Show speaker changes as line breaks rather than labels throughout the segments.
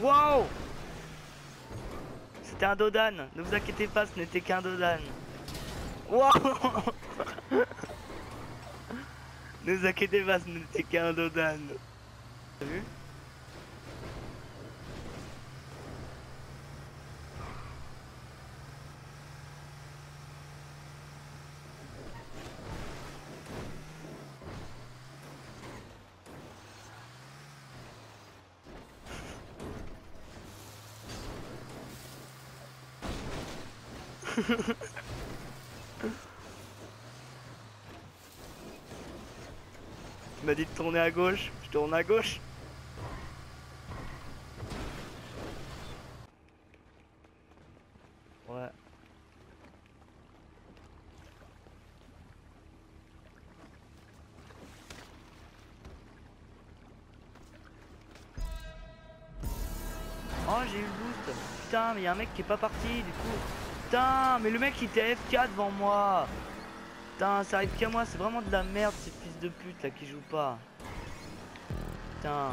Wow C'était un Dodan, ne vous inquiétez pas, ce n'était qu'un Dodan. Wow Ne vous inquiétez pas, ce n'était qu'un Dodan. T'as vu? Tu m'as dit de tourner à gauche, je tourne à gauche. Ouais. Oh j'ai eu le boost Putain mais y'a un mec qui est pas parti du coup Putain mais le mec il était FK devant moi. Putain ça arrive qu'à moi c'est vraiment de la merde ces fils de pute là qui jouent pas. Putain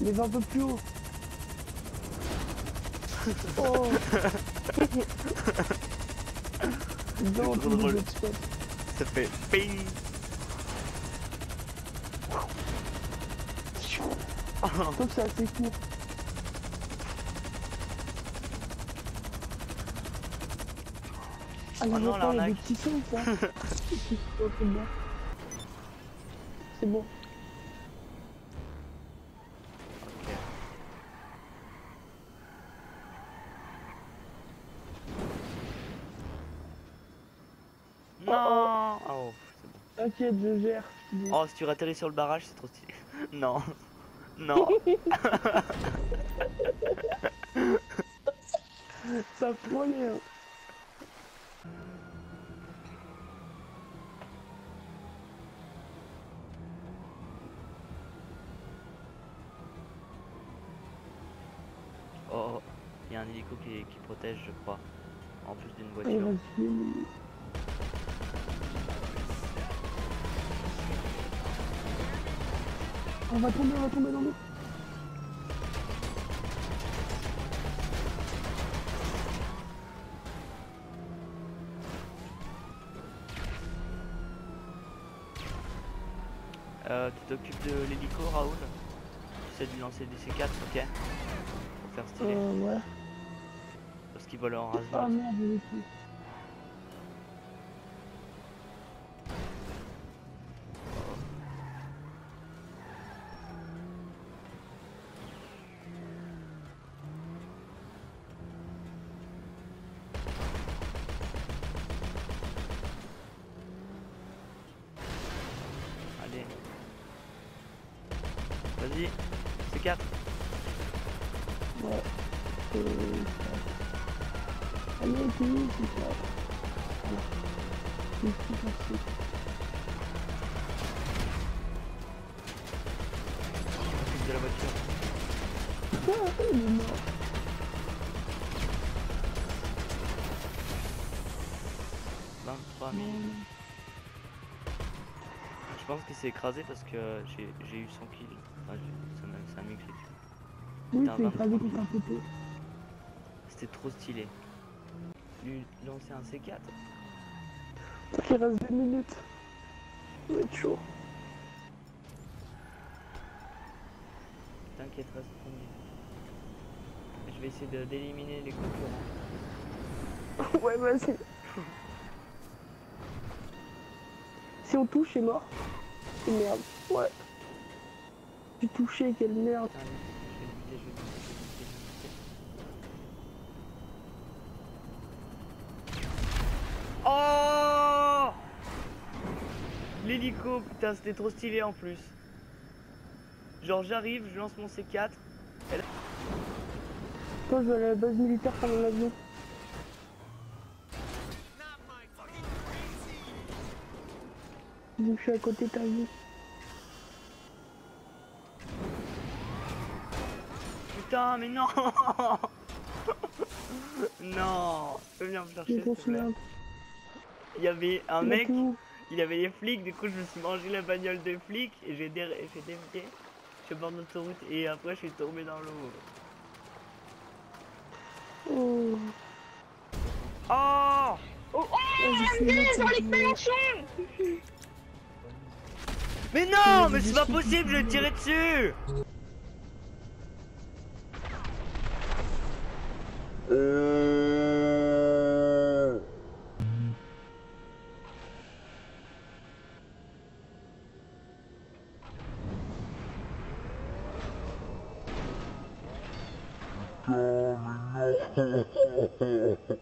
Il est un peu plus haut. Oh Non,
trop drôle. Ça fait ping
que c'est assez court. Ah,
Oh
mais
non, l'arnaque.
petits sons, ça. C'est bon.
Non Oh, c'est bon.
T'inquiète, je gère.
Oh, si tu atterris sur le barrage, c'est trop stylé. Non. Non.
Ça prenait. Hein.
Oh, il y a un hélico qui, qui protège, je crois. En plus d'une voiture.
On va tomber, on va tomber dans l'eau.
Euh, tu t'occupes de l'hélico, Raoul? Tu sais de lui lancer des C4, ok Pour faire stylé.
Euh, ouais.
Parce qu'il vole en
Ah
rasement.
merde, j'ai plus.
Vas-y, c'est 4.
Ouais. C'est Allez, c'est où, c'est ça Voilà. C'est
de la voiture.
Ah, il est mort.
Vingt-trois mille. Je pense qu'il s'est écrasé parce que j'ai eu 100 kills. Enfin, m'a ça m'a que j'ai tué.
Oui,
Putain,
c'est
23
écrasé
000.
contre un poteau.
C'était trop stylé. Lui lancer un C4.
Il reste deux minutes. Ça va être chaud.
T'inquiète, reste. Je vais essayer d'éliminer les concurrents.
Ouais, vas-y. Si on touche, c'est mort. Merde. Ouais. J'ai touché, quelle merde.
Oh L'hélico, putain, c'était trop stylé en plus. Genre j'arrive, je lance mon C4.
Toi, je vais aller à la base militaire prendre mon avion. Donc, je suis à côté de ta vie.
Putain, mais non Non Peux venir me
Je
chercher. Il y avait un
y
mec, il avait les flics, du coup je me suis mangé la bagnole de flic et j'ai dé j'ai dévié. Je suis bord de l'autoroute et après je suis tombé dans l'eau.
Oh.
Oh
Oh, j'ai fait une autre
Mais non Mais c'est pas possible, je vais tirer dessus.
Fais